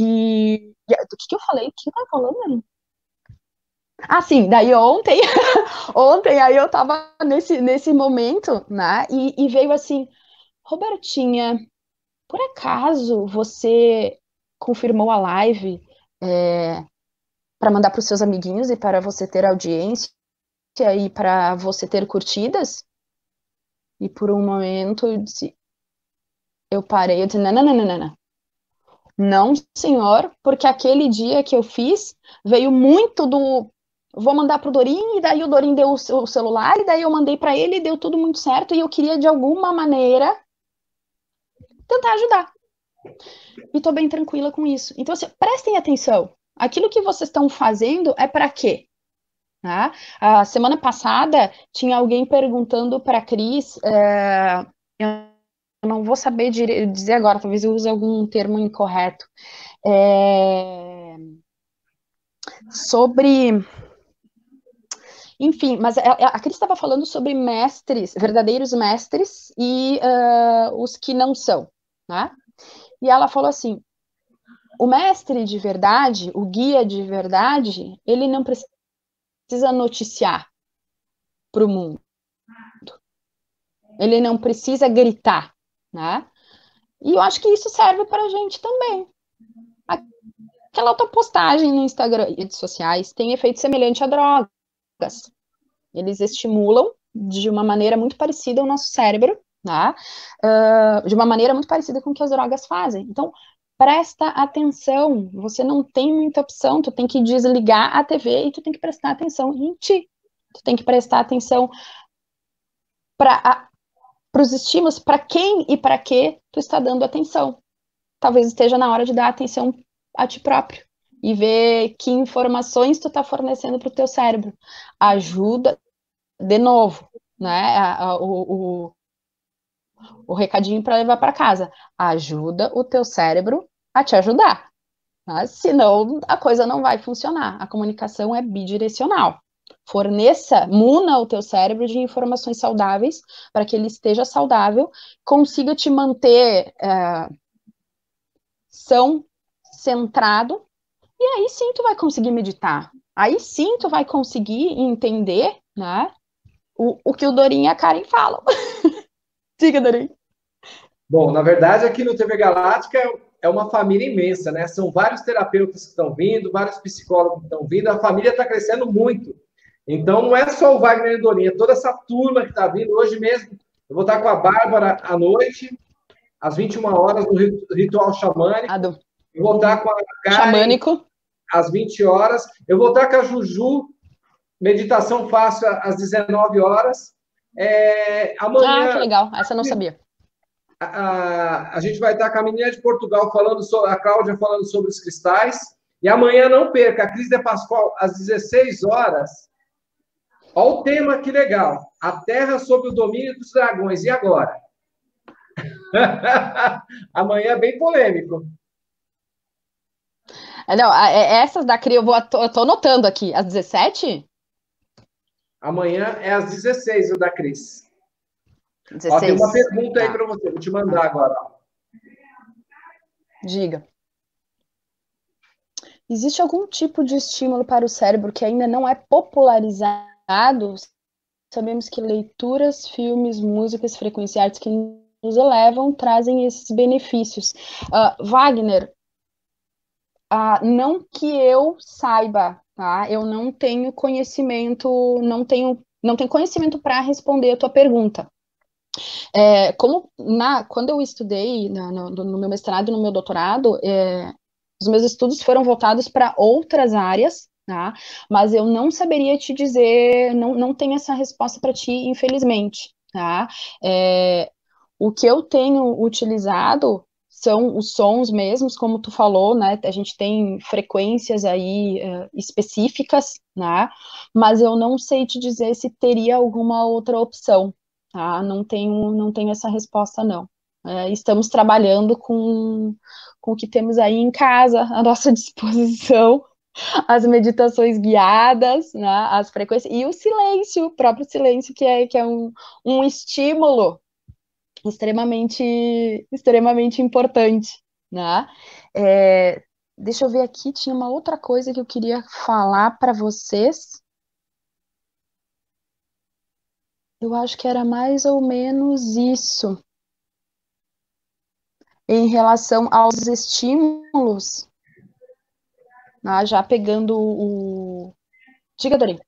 E, do que, que eu falei? O que eu tava falando? Ah, sim, daí ontem, ontem aí eu tava nesse, nesse momento, né, e, e veio assim, Robertinha, por acaso você confirmou a live é, para mandar para os seus amiguinhos e para você ter audiência e para você ter curtidas? E por um momento eu disse, eu parei, eu disse, não, não, não, não, não. Não, senhor, porque aquele dia que eu fiz veio muito do vou mandar pro Dorim, e daí o Dorim deu o celular, e daí eu mandei para ele, e deu tudo muito certo, e eu queria de alguma maneira tentar ajudar. E tô bem tranquila com isso. Então, assim, prestem atenção. Aquilo que vocês estão fazendo é para quê? Tá? A semana passada tinha alguém perguntando para a Cris, é, eu não vou saber dizer agora, talvez eu use algum termo incorreto, é, sobre enfim, mas a, a Cris estava falando sobre mestres, verdadeiros mestres e uh, os que não são, né? E ela falou assim: o mestre de verdade, o guia de verdade, ele não precisa noticiar para o mundo. Ele não precisa gritar, né? E eu acho que isso serve para a gente também. Aquela autopostagem no Instagram e redes sociais tem efeito semelhante a droga drogas. Eles estimulam de uma maneira muito parecida o nosso cérebro, né? Uh, de uma maneira muito parecida com o que as drogas fazem. Então, presta atenção. Você não tem muita opção. Tu tem que desligar a TV e tu tem que prestar atenção em ti. Tu tem que prestar atenção para os estímulos, para quem e para que tu está dando atenção. Talvez esteja na hora de dar atenção a ti próprio e ver que informações tu está fornecendo para o teu cérebro. Ajuda, de novo, né? O, o recadinho para levar para casa. Ajuda o teu cérebro a te ajudar. Né? Senão a coisa não vai funcionar. A comunicação é bidirecional. Forneça, muna o teu cérebro de informações saudáveis para que ele esteja saudável, consiga te manter é, são, centrado e aí sim tu vai conseguir meditar. Aí sim tu vai conseguir entender, né? O, o que o Dorinho e a Karen falam. Diga, Dorinho. Bom, na verdade, aqui no TV Galáctica é uma família imensa, né? São vários terapeutas que estão vindo, vários psicólogos que estão vindo, a família está crescendo muito. Então, não é só o Wagner e Dorinha, toda essa turma que está vindo. Hoje mesmo, eu vou estar com a Bárbara à noite, às 21 horas, no ritual xamânico. Eu vou estar com a Karen Xamânico. às 20 horas. Eu vou estar com a Juju, meditação fácil às 19 horas. É, amanhã, ah, que legal. Essa eu não sabia. A, a, a, gente vai estar com a menina de Portugal falando sobre, a Cláudia falando sobre os cristais. E amanhã não perca, a Cris de Pascoal, às 16 horas. Olha o tema que legal. A Terra sob o domínio dos dragões. E agora? amanhã é bem polêmico. É, não, é, essas da CRI eu, vou, eu tô anotando aqui. Às 17? Amanhã é às 16, o da Cris. 16. Ó, tem uma pergunta tá. aí para você, vou te mandar agora. Diga. Existe algum tipo de estímulo para o cérebro que ainda não é popularizado? Sabemos que leituras, filmes, músicas, frequências que nos elevam trazem esses benefícios. Uh, Wagner, ah, não que eu saiba, tá? Eu não tenho conhecimento, não tenho, não tenho conhecimento para responder a tua pergunta. É, como na, quando eu estudei na, no, no, meu mestrado e no meu doutorado, é, os meus estudos foram voltados para outras áreas, tá? Mas eu não saberia te dizer, não, não tenho essa resposta para ti, infelizmente, tá? É, o que eu tenho utilizado são os sons mesmos, como tu falou, né? A gente tem frequências aí uh, específicas, né? Mas eu não sei te dizer se teria alguma outra opção, tá? Não tenho, não tenho essa resposta, não. É, estamos trabalhando com, com o que temos aí em casa, à nossa disposição, as meditações guiadas, né, as frequências, e o silêncio, o próprio silêncio, que é, que é um, um estímulo extremamente, extremamente importante, né? É, deixa eu ver aqui, tinha uma outra coisa que eu queria falar para vocês. Eu acho que era mais ou menos isso. Em relação aos estímulos, né? já pegando o. Diga, Dorinho.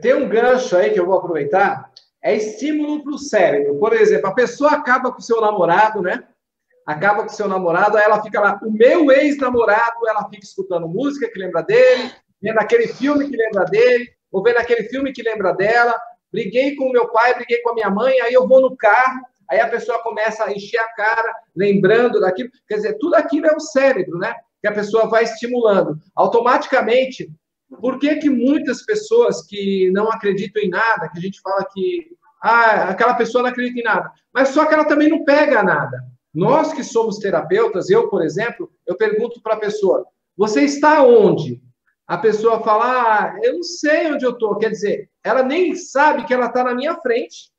Tem um gancho aí que eu vou aproveitar é estímulo para o cérebro. Por exemplo, a pessoa acaba com o seu namorado, né? Acaba com o seu namorado, aí ela fica lá, o meu ex-namorado, ela fica escutando música que lembra dele, vendo aquele filme que lembra dele, ou vendo aquele filme que lembra dela. Briguei com meu pai, briguei com a minha mãe, aí eu vou no carro, aí a pessoa começa a encher a cara, lembrando daquilo. Quer dizer, tudo aquilo é o cérebro, né? Que a pessoa vai estimulando. Automaticamente, por que, que muitas pessoas que não acreditam em nada, que a gente fala que ah, aquela pessoa não acredita em nada, mas só que ela também não pega nada. Nós que somos terapeutas, eu, por exemplo, eu pergunto para a pessoa: você está onde? A pessoa fala: ah, eu não sei onde eu estou. Quer dizer, ela nem sabe que ela está na minha frente,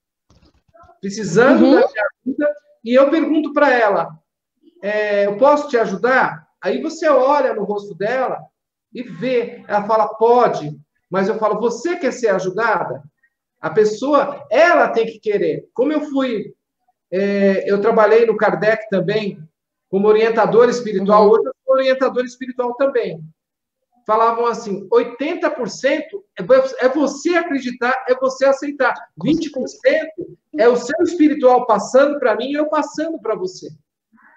precisando uhum. da minha ajuda, e eu pergunto para ela: é, eu posso te ajudar? Aí você olha no rosto dela e vê. Ela fala, pode, mas eu falo, você quer ser ajudada? A pessoa, ela tem que querer. Como eu fui, é, eu trabalhei no Kardec também, como orientador espiritual, uhum. hoje eu sou orientador espiritual também. Falavam assim: 80% é, é você acreditar, é você aceitar. 20% é o seu espiritual passando para mim e eu passando para você.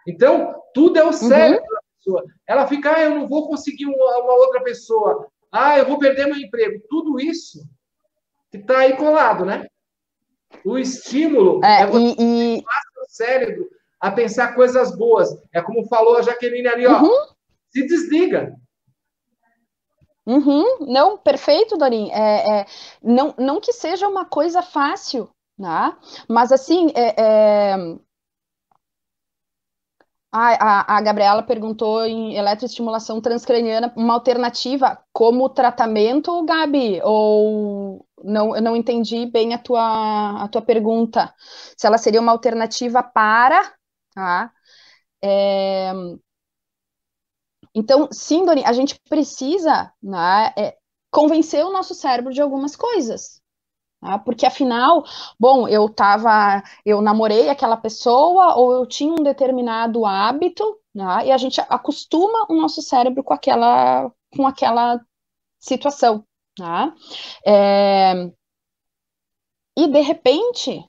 Então, tudo é o cérebro. Pessoa. Ela fica, ah, eu não vou conseguir uma, uma outra pessoa. Ah, eu vou perder meu emprego. Tudo isso que está aí colado, né? O estímulo é, é você e, e... o cérebro a pensar coisas boas. É como falou a Jaqueline ali, ó. Uhum. Se desliga. Uhum. Não, perfeito, Dorim. É, é, não, não que seja uma coisa fácil, né? Mas assim, é, a, a Gabriela perguntou em eletroestimulação transcraniana uma alternativa como tratamento, Gabi? Ou não, eu não entendi bem a tua, a tua pergunta. Se ela seria uma alternativa para. Tá? É... Então, sim, Doni, a gente precisa né, é, convencer o nosso cérebro de algumas coisas. Tá? Porque afinal, bom, eu tava, eu namorei aquela pessoa ou eu tinha um determinado hábito, né? E a gente acostuma o nosso cérebro com aquela, com aquela situação, tá? É, e de repente,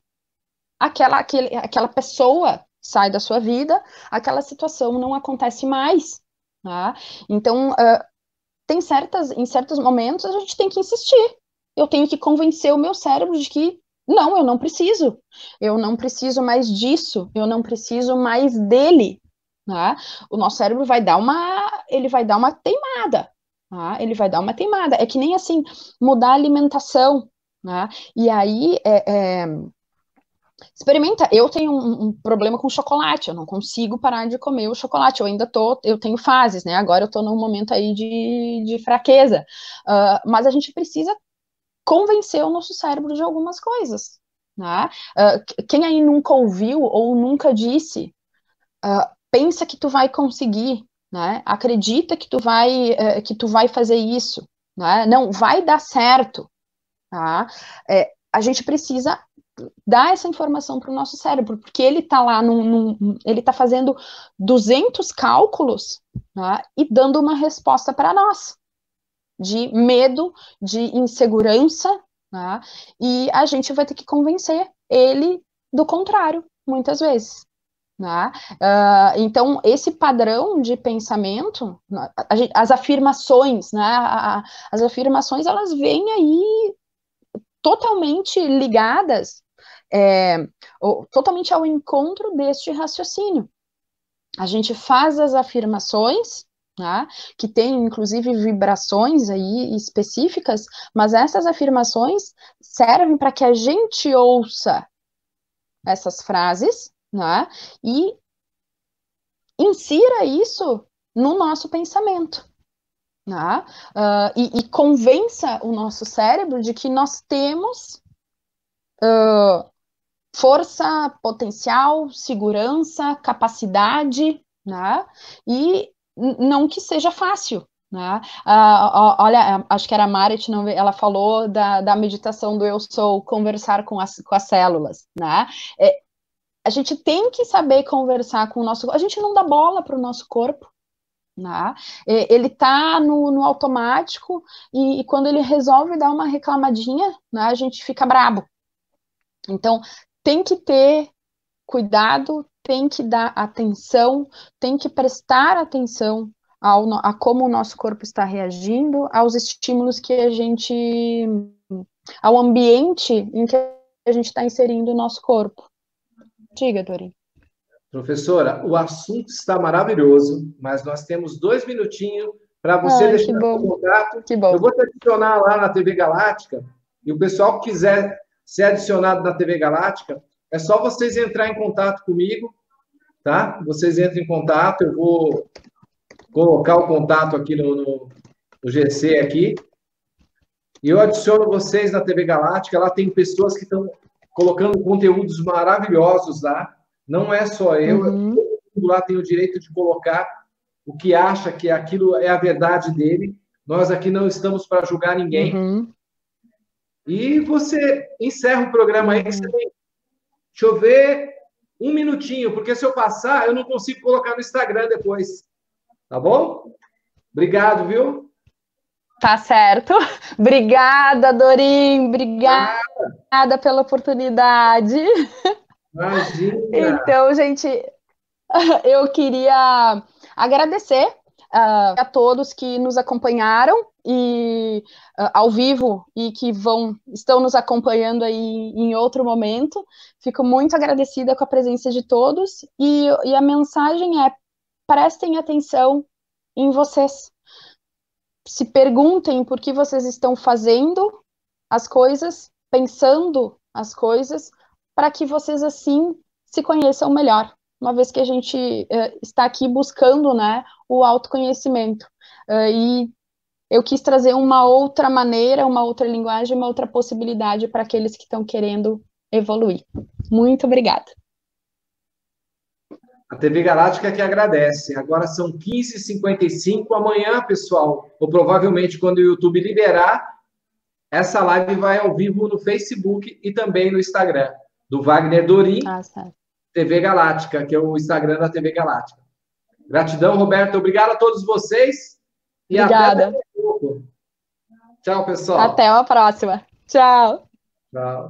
aquela, aquele, aquela pessoa sai da sua vida, aquela situação não acontece mais? Então, uh, tem certas, em certos momentos a gente tem que insistir, eu tenho que convencer o meu cérebro de que não, eu não preciso. Eu não preciso mais disso, eu não preciso mais dele. Né? O nosso cérebro vai dar uma, ele vai dar uma teimada. Né? Ele vai dar uma teimada. É que nem assim mudar a alimentação. Né? E aí é, é... Experimenta. Eu tenho um, um, problema com chocolate. Eu não consigo parar de comer o chocolate. Eu ainda tô. Eu tenho fases, né? Agora eu tô num momento aí de, de fraqueza. Uh, mas a gente precisa convencer o nosso cérebro de algumas coisas. Né? Uh, quem aí nunca ouviu ou nunca disse, uh, pensa que tu vai conseguir, né? acredita que tu vai, uh, que tu vai fazer isso, né? não, vai dar certo. Tá? É, a gente precisa dar essa informação para o nosso cérebro, porque ele está lá, num, num, ele está fazendo 200 cálculos né, e dando uma resposta para nós de medo, de insegurança, né? e a gente vai ter que convencer ele do contrário, muitas vezes. Né? Uh, então, esse padrão de pensamento, as afirmações, né? as afirmações, elas vêm aí totalmente ligadas, é, totalmente ao encontro deste raciocínio. A gente faz as afirmações, né, que tem inclusive vibrações aí específicas, mas essas afirmações servem para que a gente ouça essas frases né? E insira isso no nosso pensamento. Né? Uh, e, e, convença o nosso cérebro de que nós temos uh, força, potencial, segurança, capacidade, né? e não que seja fácil. Né? Uh, olha, acho que era a Marit, não, ela falou da, da meditação do eu sou, conversar com as, com as células. Né? É, a gente tem que saber conversar com o nosso. A gente não dá bola para o nosso corpo. Né? Ele está no, no, automático e, e, quando ele resolve dar uma reclamadinha, né, a gente fica brabo. Então, tem que ter cuidado, tem que dar atenção, tem que prestar atenção ao, a como o nosso corpo está reagindo, aos estímulos que a gente. ao ambiente em que a gente está inserindo o nosso corpo. Diga, Dori. Professora, o assunto está maravilhoso, mas nós temos dois minutinhos para você Ai, deixar o contato. Que bom. Eu vou te adicionar lá na TV Galáctica, e o pessoal que quiser ser adicionado na TV Galáctica, é só vocês entrar em contato comigo, tá? Vocês entram em contato, eu vou colocar o contato aqui no, no, no GC aqui, e eu adiciono vocês na TV Galáctica, lá tem pessoas que estão colocando conteúdos maravilhosos lá. Não é só eu, uhum. todo mundo lá tem o direito de colocar o que acha que aquilo é a verdade dele. Nós aqui não estamos para julgar ninguém. Uhum. E você encerra o programa aí. Você tem... Deixa eu ver um minutinho, porque se eu passar, eu não consigo colocar no Instagram depois. Tá bom? Obrigado, viu? Tá certo. Obrigada, Dorim. Obrigada, Obrigada pela oportunidade. Imagina. Então, gente, eu queria agradecer uh, a todos que nos acompanharam e uh, ao vivo e que vão estão nos acompanhando aí em outro momento. Fico muito agradecida com a presença de todos e, e a mensagem é prestem atenção em vocês se perguntem por que vocês estão fazendo as coisas, pensando as coisas, para que vocês assim se conheçam melhor, uma vez que a gente uh, está aqui buscando né, o autoconhecimento. Uh, e eu quis trazer uma outra maneira, uma outra linguagem, uma outra possibilidade para aqueles que estão querendo evoluir. Muito obrigada. A TV Galáctica que agradece. Agora são 15h55. Amanhã, pessoal, ou provavelmente quando o YouTube liberar, essa live vai ao vivo no Facebook e também no Instagram, do Wagner Dorim, ah, TV Galáctica, que é o Instagram da TV Galáctica. Gratidão, Roberto. Obrigado a todos vocês. E Obrigada. até Tchau, pessoal. Até uma próxima. Tchau. Tchau.